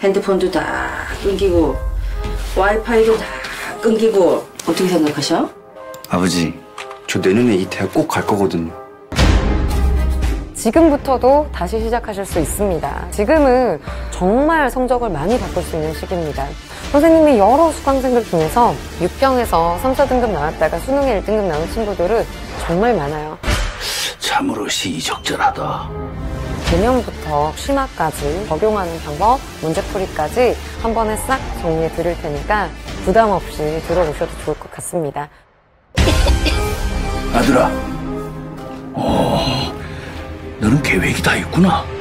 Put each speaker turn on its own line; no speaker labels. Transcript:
핸드폰도 다 끊기고 와이파이도 다 끊기고 어떻게 생각하셔?
아버지, 저 내년에 이 대학 꼭 갈 거거든요.
지금부터도 다시 시작하실 수 있습니다. 지금은 정말 성적을 많이 바꿀 수 있는 시기입니다. 선생님이 여러 수강생들 중에서 6경에서 3, 4등급 나왔다가 수능에 1등급 나온 친구들은 정말 많아요.
참으로 시의적절하다.
개념부터 심화까지 적용하는 방법, 문제풀이까지 한 번에 싹 정리해 드릴 테니까 부담 없이 들어오셔도 좋을 것 같습니다.
아들아, 어, 너는 계획이 다 있구나.